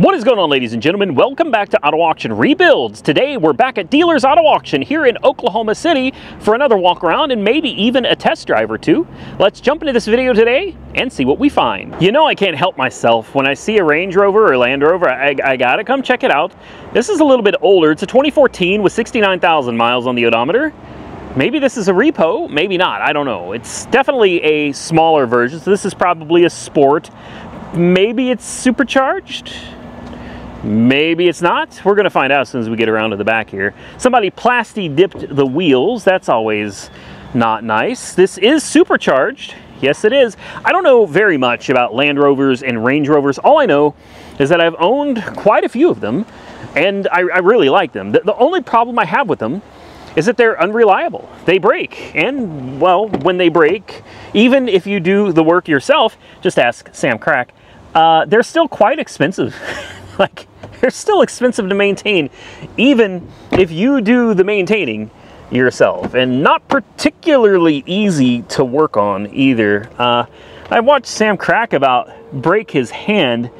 What is going on ladies and gentlemen? Welcome back to Auto Auction Rebuilds. Today we're back at Dealers Auto Auction here in Oklahoma City for another walk around and maybe even a test drive or two. Let's jump into this video today and see what we find. You know I can't help myself. When I see a Range Rover or Land Rover, I, I gotta come check it out. This is a little bit older. It's a 2014 with 69,000 miles on the odometer. Maybe this is a repo, maybe not, I don't know. It's definitely a smaller version, so this is probably a sport. Maybe it's supercharged? Maybe it's not. We're going to find out as soon as we get around to the back here. Somebody plasti dipped the wheels. That's always not nice. This is supercharged. Yes, it is. I don't know very much about Land Rovers and Range Rovers. All I know is that I've owned quite a few of them, and I, I really like them. The, the only problem I have with them is that they're unreliable. They break, and well, when they break, even if you do the work yourself, just ask Samcrac, uh, they're still quite expensive. like, they're still expensive to maintain, even if you do the maintaining yourself, and not particularly easy to work on either. Uh, I watched Samcrac about break his hand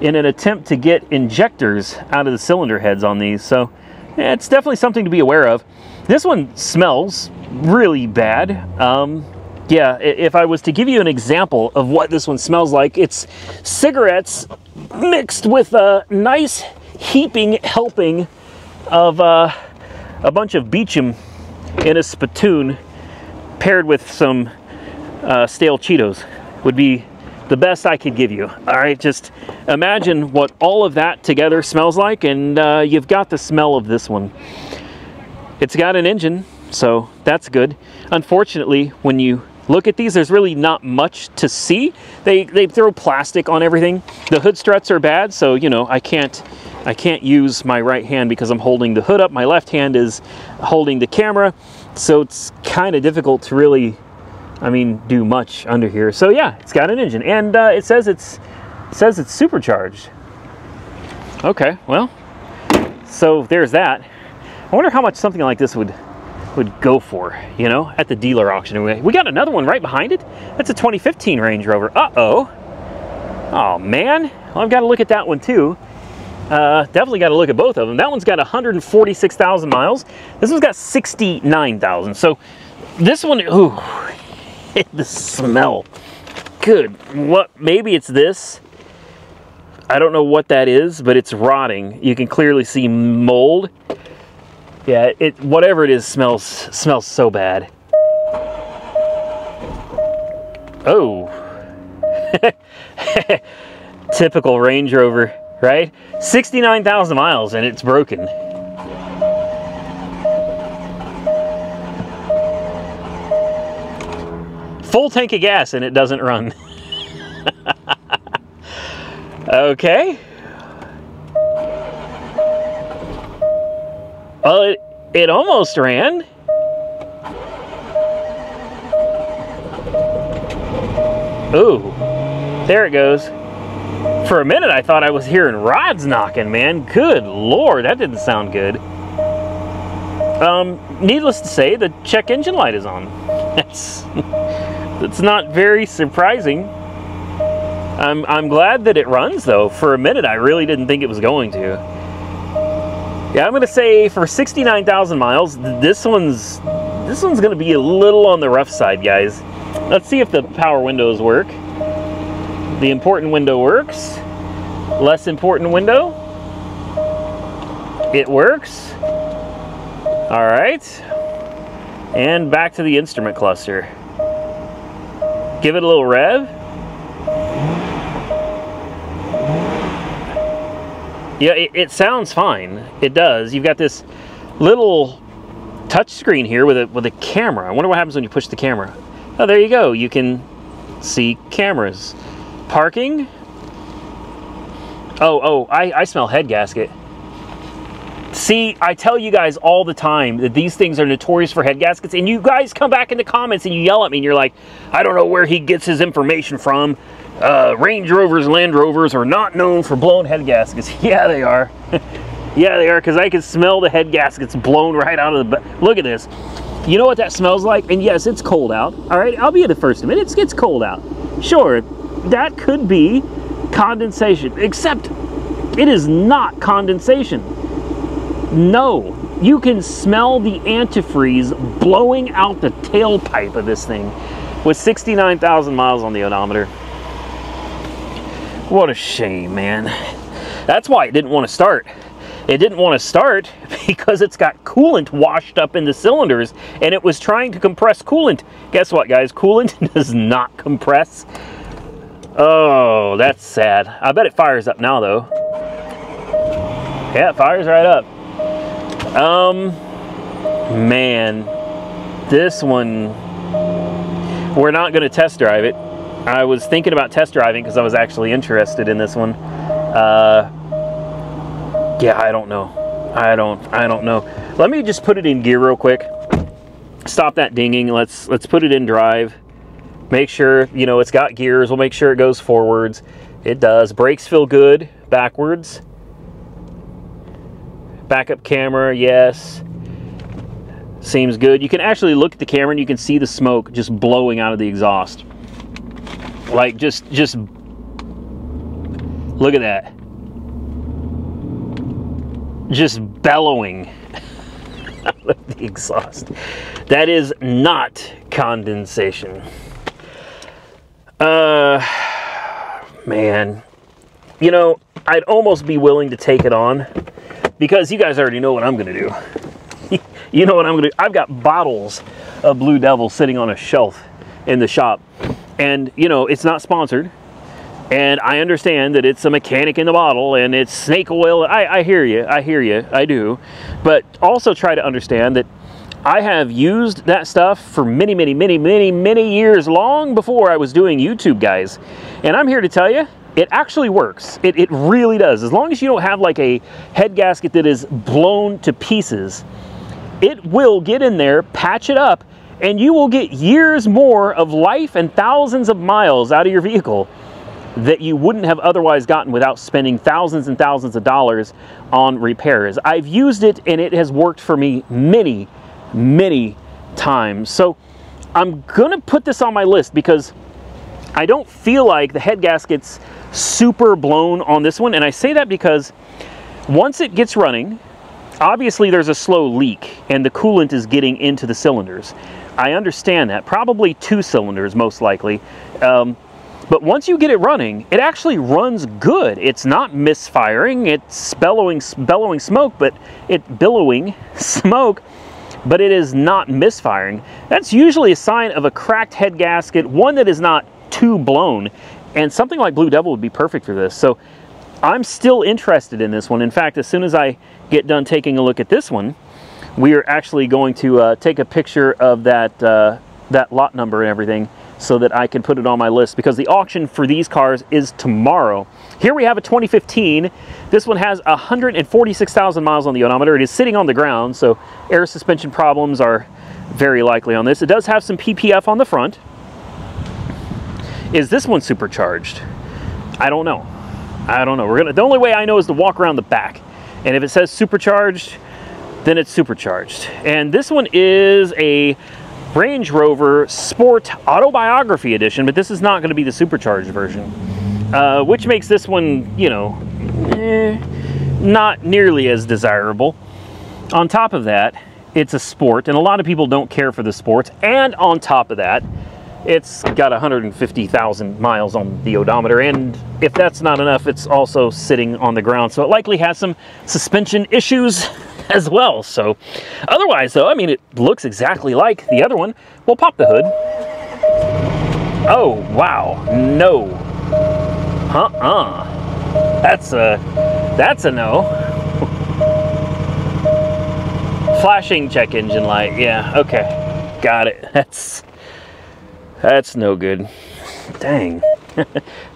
in an attempt to get injectors out of the cylinder heads on these, so yeah, it's definitely something to be aware of. This one smells really bad. Um, yeah, if I was to give you an example of what this one smells like, it's cigarettes mixed with a nice heaping helping of uh, a bunch of Beecham in a spittoon paired with some uh, stale Cheetos would be the best I could give you. All right, just imagine what all of that together smells like and uh, you've got the smell of this one. It's got an engine, so that's good. Unfortunately, when you look at these, there's really not much to see. They, they throw plastic on everything. The hood struts are bad, so you know, I can't, I can't use my right hand because I'm holding the hood up. My left hand is holding the camera, so it's kind of difficult to really, I mean, do much under here. So yeah, it's got an engine, and uh, it says it's, it says it's supercharged. Okay, well, so there's that. I wonder how much something like this would would go for, you know, at the dealer auction. We got another one right behind it. That's a 2015 Range Rover. Uh-oh. Oh, man. Well, I've got to look at that one, too. Uh, definitely got to look at both of them. That one's got 146,000 miles. This one's got 69,000. So this one, ooh, the smell. Good. What? Maybe it's this. I don't know what that is, but it's rotting. You can clearly see mold. Yeah, it whatever it is smells smells so bad. Oh. Typical Range Rover, right? 69,000 miles and it's broken. Full tank of gas and it doesn't run. okay. Well, it, it almost ran. Ooh, there it goes. For a minute, I thought I was hearing rods knocking, man. Good lord, that didn't sound good. Um, needless to say, the check engine light is on. That's, that's not very surprising. I'm, I'm glad that it runs, though. For a minute, I really didn't think it was going to. Yeah, I'm gonna say for 69,000 miles, this one's this one's gonna be a little on the rough side, guys. Let's see if the power windows work. The important window works. Less important window. It works. All right. And back to the instrument cluster. Give it a little rev. Yeah, it, it, sounds fine. It does. You've got this little touch screen here with a with a camera. I wonder what happens when you push the camera. Oh, there you go. You can see cameras. Parking. Oh, oh, I, I smell head gasket. See, I tell you guys all the time that these things are notorious for head gaskets, and you guys come back in the comments and you yell at me, and you're like, I don't know where he gets his information from uh, Range Rovers, Land Rovers are not known for blown head gaskets. Yeah, they are. yeah, they are, because I can smell the head gaskets blown right out of the... Look at this. You know what that smells like? And yes, it's cold out. All right, I'll be the first to admit it gets cold out. Sure, that could be condensation, except It is not condensation. No, you can smell the antifreeze blowing out the tailpipe of this thing with 69,000 miles on the odometer. What a shame, man. That's why it didn't want to start. It didn't want to start because it's got coolant washed up in the cylinders and it was trying to compress coolant. Guess what, guys? Coolant does not compress. Oh, that's sad. I bet it fires up now, though. Yeah, it fires right up. Um, man, this one, we're not going to test drive it. I was thinking about test driving because I was actually interested in this one. Uh, yeah, I don't know. I don't, I don't know. Let me just put it in gear real quick. Stop that dinging. Let's, let's put it in drive. Make sure, you know, it's got gears. We'll make sure it goes forwards. It does. Brakes feel good backwards. Backup camera, yes. Seems good. You can actually look at the camera and you can see the smoke just blowing out of the exhaust. Like just just look at that. Just bellowing of the exhaust. That is not condensation. Uh man. You know, I'd almost be willing to take it on because you guys already know what I'm going to do. you know what I'm going to do. I've got bottles of Blue Devil sitting on a shelf in the shop. And, you know, it's not sponsored. And I understand that it's a mechanic in the bottle and it's snake oil. I, I hear you. I hear you. I do. But also try to understand that I have used that stuff for many, many, many, many, many years long before I was doing YouTube, guys. And I'm here to tell you, it actually works. It, it really does. As long as you don't have like a head gasket that is blown to pieces, it will get in there, patch it up, and you will get years more of life and thousands of miles out of your vehicle that you wouldn't have otherwise gotten without spending thousands and thousands of dollars on repairs. I've used it and it has worked for me many, many times. So I'm gonna put this on my list because I don't feel like the head gaskets super blown on this one. And I say that because once it gets running, obviously there's a slow leak and the coolant is getting into the cylinders. I understand that. Probably two cylinders, most likely. Um, but once you get it running, it actually runs good. It's not misfiring. It's bellowing, bellowing smoke, but it billowing smoke, but it is not misfiring. That's usually a sign of a cracked head gasket, one that is not too blown. And something like Blue Devil would be perfect for this. So I'm still interested in this one. In fact, as soon as I get done taking a look at this one, we are actually going to uh, take a picture of that, uh, that lot number and everything so that I can put it on my list because the auction for these cars is tomorrow. Here we have a 2015. This one has 146,000 miles on the odometer. It is sitting on the ground, so air suspension problems are very likely on this. It does have some PPF on the front. Is this one supercharged? I don't know. I don't know. We're gonna. The only way I know is to walk around the back, and if it says supercharged, then it's supercharged. And this one is a Range Rover Sport Autobiography Edition, but this is not going to be the supercharged version, uh, which makes this one, you know, eh, not nearly as desirable. On top of that, it's a sport, and a lot of people don't care for the sports. And on top of that, it's got 150,000 miles on the odometer, and if that's not enough, it's also sitting on the ground, so it likely has some suspension issues as well. So, otherwise, though, I mean, it looks exactly like the other one. We'll pop the hood. Oh, wow. No. Uh-uh. That's a, that's a no. Flashing check engine light. Yeah, okay. Got it. That's that's no good. Dang.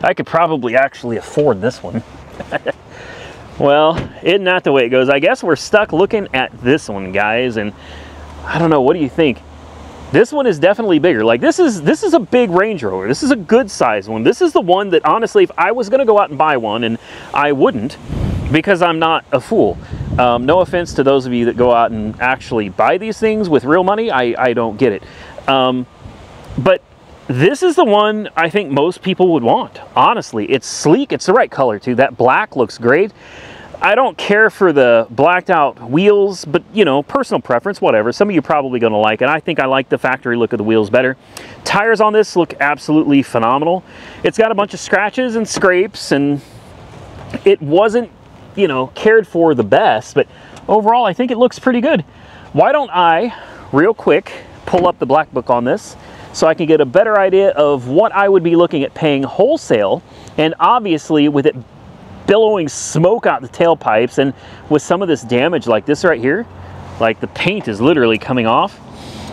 I could probably actually afford this one. Well, isn't that the way it goes? I guess we're stuck looking at this one, guys, and I don't know, what do you think? This one is definitely bigger. Like this is this is a big Range Rover. This is a good size one. This is the one that honestly, if I was gonna go out and buy one, and I wouldn't, because I'm not a fool. Um, no offense to those of you that go out and actually buy these things with real money, I, I don't get it. Um, but This is the one I think most people would want. Honestly, it's sleek. It's the right color too. That black looks great. I don't care for the blacked out wheels, but you know, personal preference, whatever. Some of you probably gonna like it. I think I like the factory look of the wheels better. Tires on this look absolutely phenomenal. It's got a bunch of scratches and scrapes and it wasn't, you know, cared for the best, but overall I think it looks pretty good. Why don't I, real quick, pull up the black book on this so I can get a better idea of what I would be looking at paying wholesale and obviously with it billowing smoke out the tailpipes and with some of this damage like this right here, like the paint is literally coming off.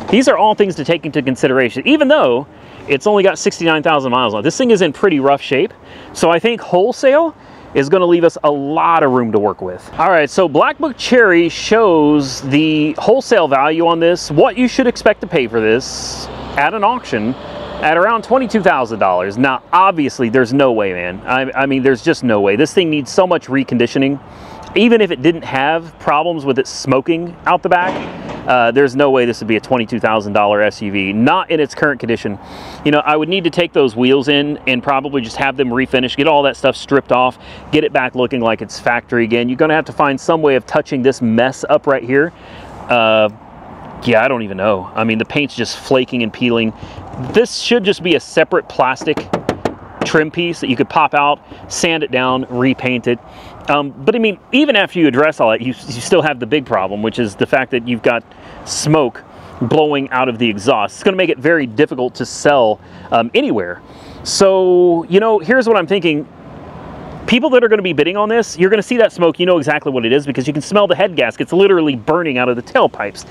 These are all things to take into consideration, even though it's only got 69,000 miles on it. This thing is in pretty rough shape. So I think wholesale is gonna leave us a lot of room to work with. All right, so Black Book Cherry shows the wholesale value on this, what you should expect to pay for this at an auction at around $22,000. Now, obviously, there's no way, man. I, I, mean, there's just no way. This thing needs so much reconditioning. Even if it didn't have problems with it smoking out the back, uh, there's no way this would be a $22,000 SUV, not in its current condition. You know, I would need to take those wheels in and probably just have them refinished, get all that stuff stripped off, get it back looking like it's factory again. You're gonna have to find some way of touching this mess up right here. Uh, yeah, I don't even know. I mean, the paint's just flaking and peeling. This should just be a separate plastic trim piece that you could pop out, sand it down, repaint it. Um, but I mean, even after you address all that, you, you still have the big problem, which is the fact that you've got smoke blowing out of the exhaust. It's going to make it very difficult to sell um, anywhere. So, you know, here's what I'm thinking people that are going to be bidding on this, you're going to see that smoke. You know exactly what it is because you can smell the head gaskets literally burning out of the tailpipes.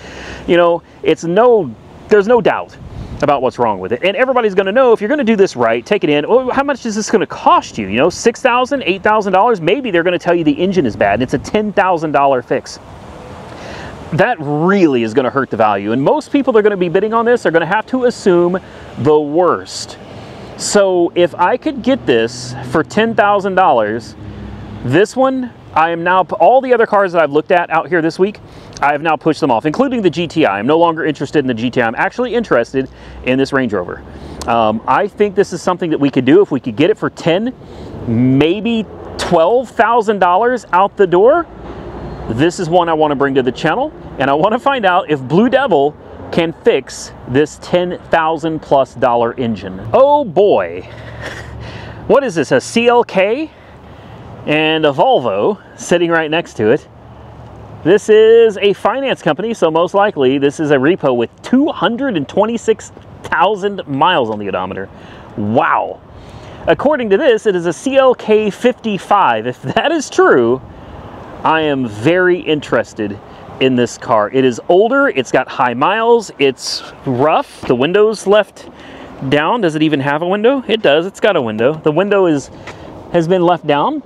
You know, it's no, there's no doubt about what's wrong with it. And everybody's going to know if you're going to do this right, take it in. Well, how much is this going to cost you? You know, $6,000, $8,000? Maybe they're going to tell you the engine is bad. It's a $10,000 fix. That really is going to hurt the value. And most people that are going to be bidding on this are going to have to assume the worst so if I could get this for $10,000, this one, I am now, all the other cars that I've looked at out here this week, I have now pushed them off, including the GTI. I'm no longer interested in the GTI. I'm actually interested in this Range Rover. Um, I think this is something that we could do if we could get it for 10, maybe $12,000 out the door. This is one I want to bring to the channel, and I want to find out if Blue Devil can fix this 10,000 plus dollar engine. Oh boy. What is this, a CLK? And a Volvo sitting right next to it. This is a finance company, so most likely this is a repo with 226,000 miles on the odometer. Wow. According to this, it is a CLK 55. If that is true, I am very interested in this car. It is older, it's got high miles, it's rough, the window's left down. Does it even have a window? It does, it's got a window. The window is has been left down.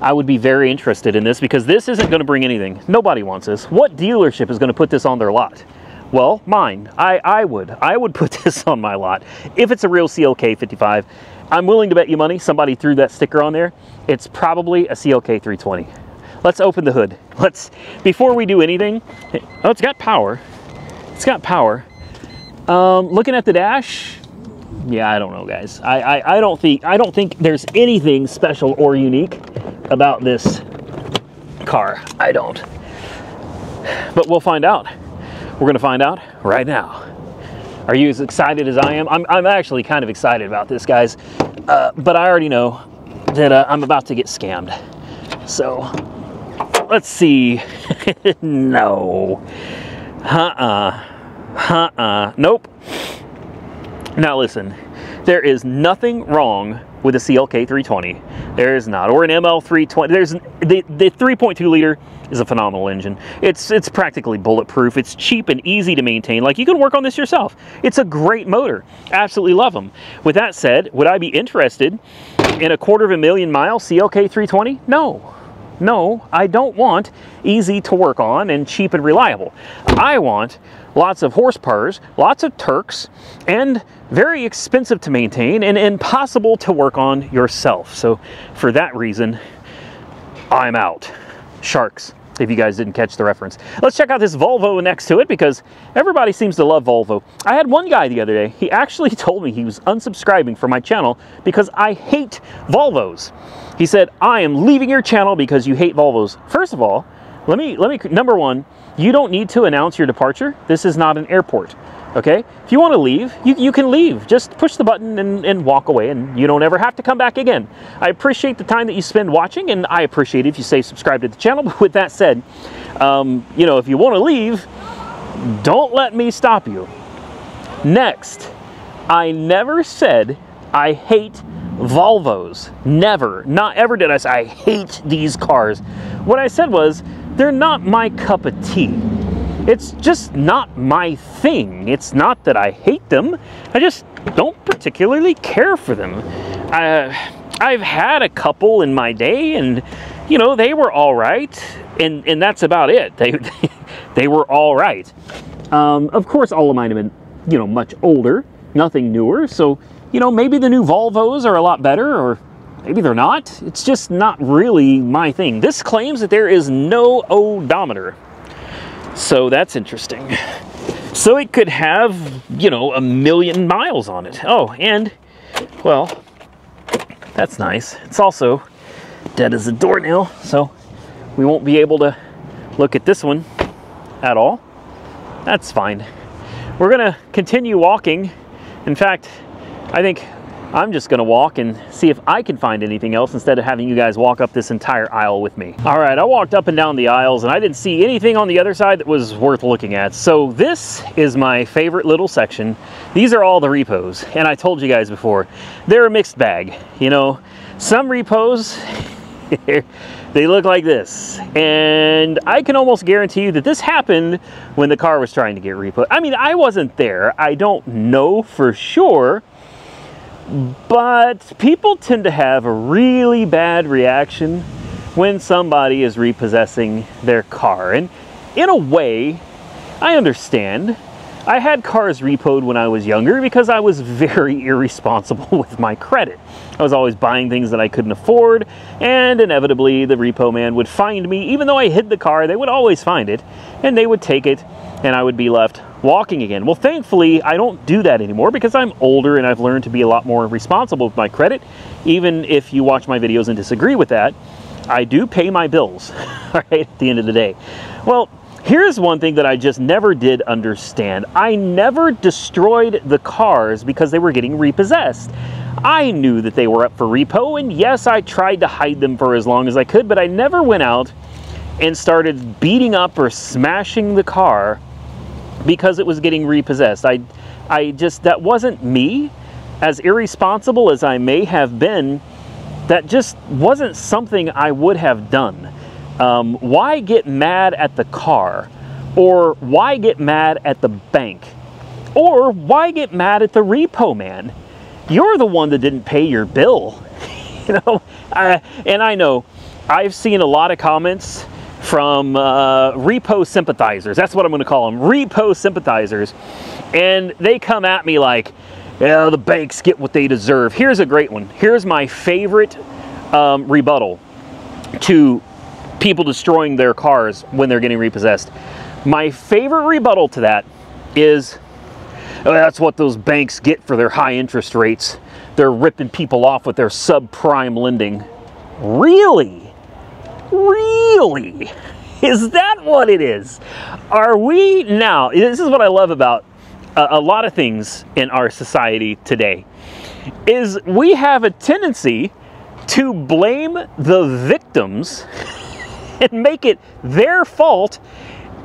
I would be very interested in this because this isn't going to bring anything. Nobody wants this. What dealership is going to put this on their lot? Well, mine. I, I would. I would put this on my lot. If it's a real CLK 55, I'm willing to bet you money somebody threw that sticker on there. It's probably a CLK 320. Let's open the hood. Let's, before we do anything, oh, it's got power. It's got power. Um, looking at the dash, yeah, I don't know, guys. I, I, I don't think I don't think there's anything special or unique about this car. I don't. But we'll find out. We're gonna find out right now. Are you as excited as I am? I'm, I'm actually kind of excited about this, guys. Uh, but I already know that uh, I'm about to get scammed. So let's see. no. Uh-uh. Uh-uh. Nope. Now listen, there is nothing wrong with a CLK 320. There is not, or an ML 320. There's the the 3.2 liter is a phenomenal engine. It's it's practically bulletproof. It's cheap and easy to maintain. Like you can work on this yourself. It's a great motor. Absolutely love them. With that said, would I be interested in a quarter of a million mile CLK 320? No. No, I don't want easy to work on and cheap and reliable. I want lots of horsepowers, lots of Turks, and very expensive to maintain and impossible to work on yourself. So for that reason, I'm out. Sharks if you guys didn't catch the reference. Let's check out this Volvo next to it because everybody seems to love Volvo. I had one guy the other day, he actually told me he was unsubscribing from my channel because I hate Volvos. He said, I am leaving your channel because you hate Volvos. First of all, let me, let me, number one, you don't need to announce your departure. This is not an airport okay? If you want to leave, you, you can leave. Just push the button and, and walk away and you don't ever have to come back again. I appreciate the time that you spend watching and I appreciate if you say subscribe to the channel. But with that said, um, you know, if you want to leave, don't let me stop you. Next, I never said I hate Volvos. Never. Not ever did I say I hate these cars. What I said was, they're not my cup of tea it's just not my thing. It's not that I hate them. I just don't particularly care for them. Uh, I've had a couple in my day and, you know, they were all right. And, and that's about it. They, they were all right. Um, of course, all of mine have been, you know, much older, nothing newer. So, you know, maybe the new Volvos are a lot better or maybe they're not. It's just not really my thing. This claims that there is no odometer. So that's interesting. So it could have, you know, a million miles on it. Oh, and, well, that's nice. It's also dead as a doornail, so we won't be able to look at this one at all. That's fine. We're gonna continue walking. In fact, I think I'm just gonna walk and see if I can find anything else instead of having you guys walk up this entire aisle with me. All right, I walked up and down the aisles and I didn't see anything on the other side that was worth looking at. So this is my favorite little section. These are all the repos. And I told you guys before, they're a mixed bag. You know, some repos, they look like this. And I can almost guarantee you that this happened when the car was trying to get repo. I mean, I wasn't there. I don't know for sure but people tend to have a really bad reaction when somebody is repossessing their car. And in a way, I understand. I had cars repoed when I was younger because I was very irresponsible with my credit. I was always buying things that I couldn't afford, and inevitably the repo man would find me. Even though I hid the car, they would always find it, and they would take it, and I would be left walking again. Well, thankfully, I don't do that anymore because I'm older and I've learned to be a lot more responsible with my credit. Even if you watch my videos and disagree with that, I do pay my bills, right, at the end of the day. Well, here's one thing that I just never did understand. I never destroyed the cars because they were getting repossessed. I knew that they were up for repo, and yes, I tried to hide them for as long as I could, but I never went out and started beating up or smashing the car because it was getting repossessed. I, I just, that wasn't me. As irresponsible as I may have been, that just wasn't something I would have done. Um, why get mad at the car? Or why get mad at the bank? Or why get mad at the repo man? You're the one that didn't pay your bill. you know, I, and I know I've seen a lot of comments from uh, repo sympathizers. That's what I'm going to call them, repo sympathizers. And they come at me like, yeah, the banks get what they deserve. Here's a great one. Here's my favorite um, rebuttal to people destroying their cars when they're getting repossessed. My favorite rebuttal to that is, that's what those banks get for their high interest rates. They're ripping people off with their subprime lending. Really? Really? Is that what it is? Are we now, this is what I love about a, a lot of things in our society today, is we have a tendency to blame the victims and make it their fault,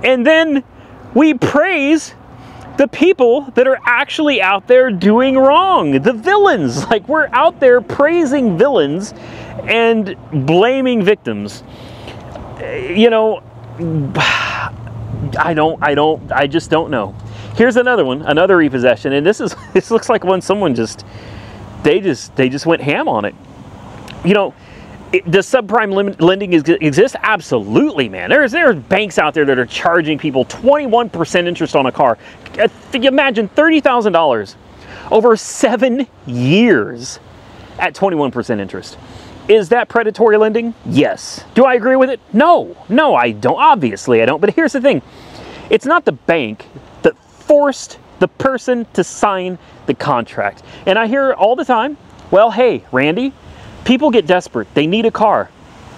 and then we praise the people that are actually out there doing wrong, the villains. Like we're out there praising villains and blaming victims. You know, I don't, I don't, I just don't know. Here's another one, another repossession, and this is, this looks like when someone just, they just, they just went ham on it. You know, it, does subprime lending exist? Absolutely, man. There's there are banks out there that are charging people 21% interest on a car. Uh, imagine $30,000 over seven years at 21% interest. Is that predatory lending? Yes. Do I agree with it? No. No, I don't. Obviously, I don't. But here's the thing it's not the bank that forced the person to sign the contract. And I hear all the time, well, hey, Randy, people get desperate. They need a car.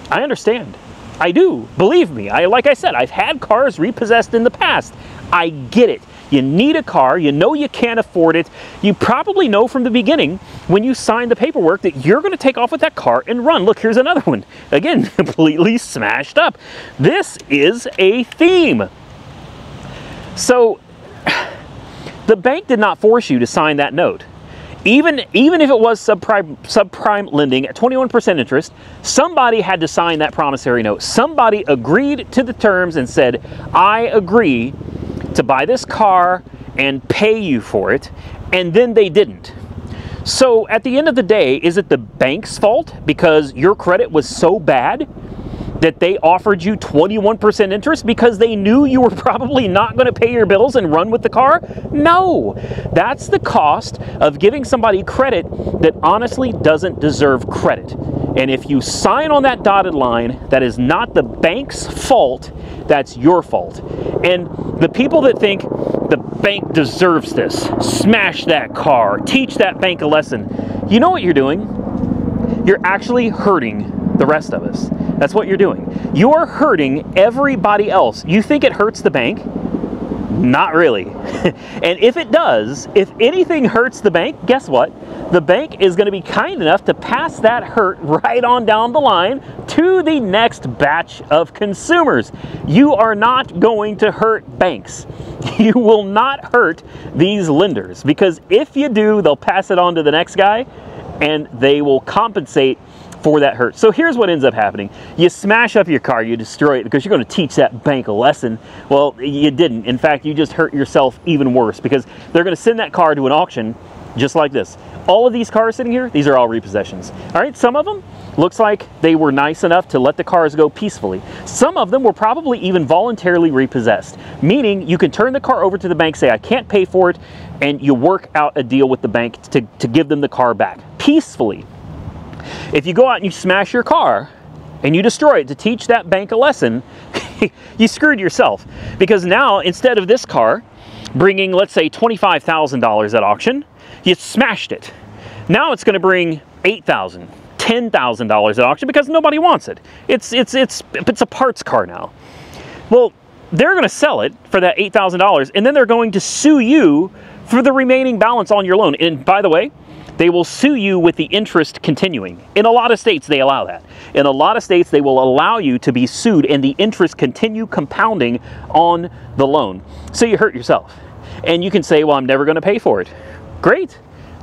I understand. I do. Believe me. I like I said, I've had cars repossessed in the past. I get it. You need a car, you know you can't afford it. You probably know from the beginning when you sign the paperwork that you're going to take off with that car and run. Look, here's another one. Again, completely smashed up. This is a theme. So the bank did not force you to sign that note. Even, even if it was subprime, subprime lending at 21% interest, somebody had to sign that promissory note. Somebody agreed to the terms and said, I agree to buy this car and pay you for it, and then they didn't. So at the end of the day, is it the bank's fault because your credit was so bad that they offered you 21% interest because they knew you were probably not going to pay your bills and run with the car? No. That's the cost of giving somebody credit that honestly doesn't deserve credit. And if you sign on that dotted line, that is not the bank's fault, that's your fault. And the people that think the bank deserves this, smash that car, teach that bank a lesson, you know what you're doing? You're actually hurting the rest of us. That's what you're doing. You're hurting everybody else. You think it hurts the bank? Not really. and if it does, if anything hurts the bank, guess what? The bank is going to be kind enough to pass that hurt right on down the line to the next batch of consumers. You are not going to hurt banks. You will not hurt these lenders because if you do, they'll pass it on to the next guy and they will compensate for that hurt. So here's what ends up happening. You smash up your car, you destroy it because you're going to teach that bank a lesson. Well, you didn't. In fact, you just hurt yourself even worse because they're going to send that car to an auction just like this. All of these cars sitting here, these are all repossessions. All right, some of them looks like they were nice enough to let the cars go peacefully. Some of them were probably even voluntarily repossessed, meaning you can turn the car over to the bank, say, I can't pay for it, and you work out a deal with the bank to, to give them the car back peacefully. If you go out and you smash your car and you destroy it to teach that bank a lesson, you screwed yourself. Because now, instead of this car bringing, let's say, $25,000 at auction, you smashed it. Now it's going to bring $8,000, $10,000 at auction because nobody wants it. It's, it's, it's, it's a parts car now. Well, they're going to sell it for that $8,000 and then they're going to sue you for the remaining balance on your loan. And by the way, they will sue you with the interest continuing. In a lot of states, they allow that. In a lot of states, they will allow you to be sued and the interest continue compounding on the loan. So you hurt yourself. And you can say, well, I'm never going to pay for it. Great.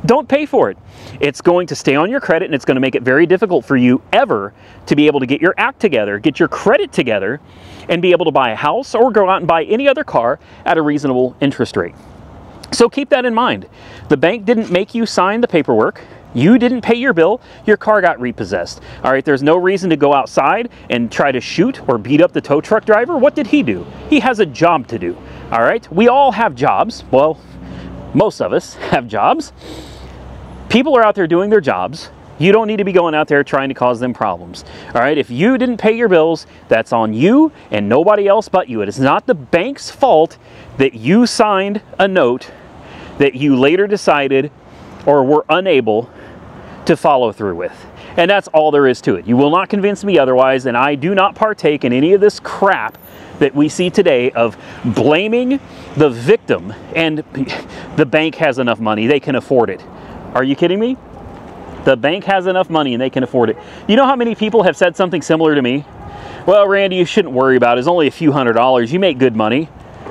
Don't pay for it. It's going to stay on your credit and it's going to make it very difficult for you ever to be able to get your act together, get your credit together, and be able to buy a house or go out and buy any other car at a reasonable interest rate. So keep that in mind. The bank didn't make you sign the paperwork. You didn't pay your bill, your car got repossessed. All right, there's no reason to go outside and try to shoot or beat up the tow truck driver. What did he do? He has a job to do. All right, we all have jobs. Well, most of us have jobs. People are out there doing their jobs. You don't need to be going out there trying to cause them problems. All right, if you didn't pay your bills, that's on you and nobody else but you. It is not the bank's fault that you signed a note that you later decided or were unable to follow through with. And that's all there is to it. You will not convince me otherwise, and I do not partake in any of this crap that we see today of blaming the victim and the bank has enough money, they can afford it. Are you kidding me? The bank has enough money and they can afford it. You know how many people have said something similar to me? Well, Randy, you shouldn't worry about it. It's only a few hundred dollars. You make good money.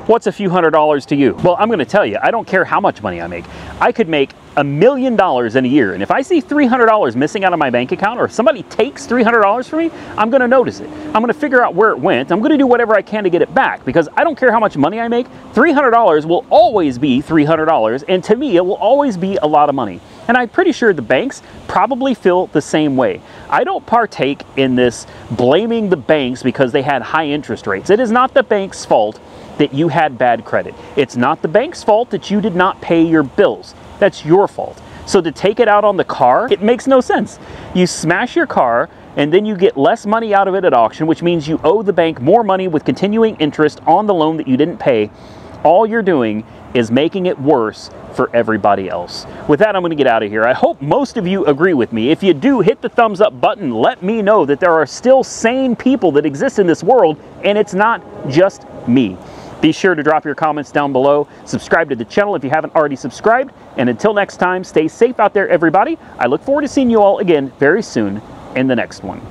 What's a few hundred dollars to you? Well, I'm going to tell you, I don't care how much money I make. I could make a million dollars in a year, and if I see $300 missing out of my bank account or if somebody takes $300 from me, I'm going to notice it. I'm going to figure out where it went. I'm going to do whatever I can to get it back because I don't care how much money I make. $300 will always be $300, and to me, it will always be a lot of money. And I'm pretty sure the banks probably feel the same way. I don't partake in this blaming the banks because they had high interest rates. It is not the bank's fault that you had bad credit. It's not the bank's fault that you did not pay your bills. That's your fault. So to take it out on the car, it makes no sense. You smash your car and then you get less money out of it at auction, which means you owe the bank more money with continuing interest on the loan that you didn't pay. All you're doing is making it worse for everybody else. With that, I'm going to get out of here. I hope most of you agree with me. If you do, hit the thumbs up button. Let me know that there are still sane people that exist in this world, and it's not just me. Be sure to drop your comments down below. Subscribe to the channel if you haven't already subscribed. And until next time, stay safe out there, everybody. I look forward to seeing you all again very soon in the next one.